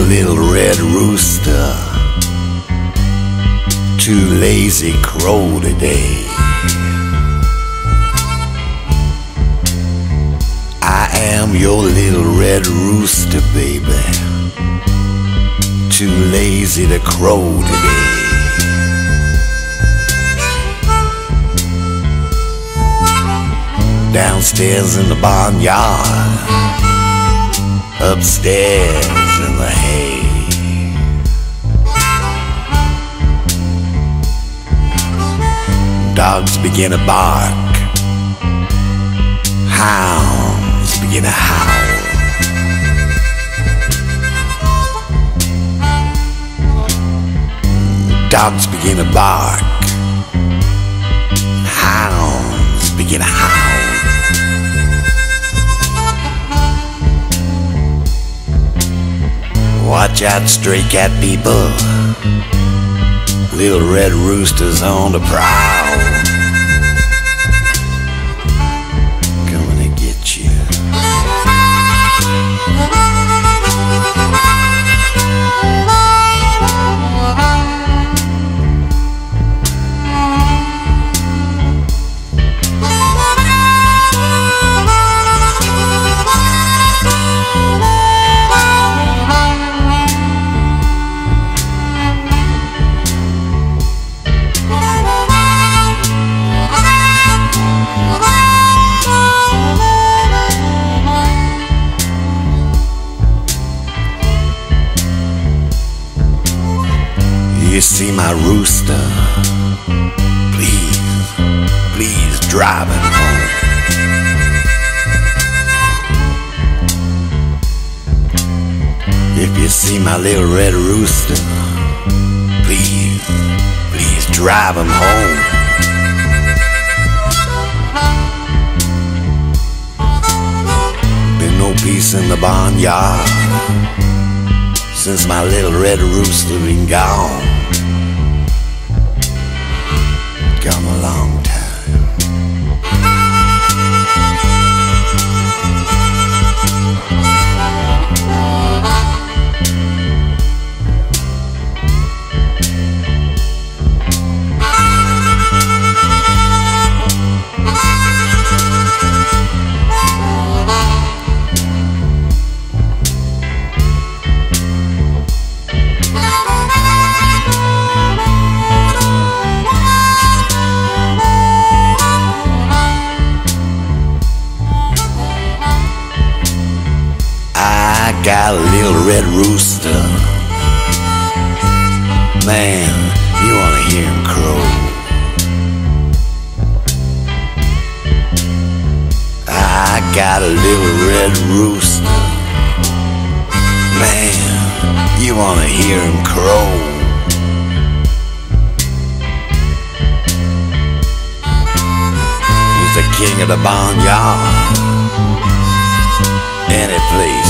little red rooster, too lazy crow today. I am your little red rooster, baby, too lazy to crow today. Downstairs in the barnyard, upstairs Dogs begin to bark, hounds begin to howl. Dogs begin to bark, hounds begin to howl. Watch out, stray cat people. Little red roosters on the prowl. See my rooster? Please, please drive him home. If you see my little red rooster, please, please drive him home. Been no peace in the barnyard since my little red rooster been gone. Come a red rooster. Man, you wanna hear him crow. I got a little red rooster. Man, you wanna hear him crow. He's the king of the barnyard. Any place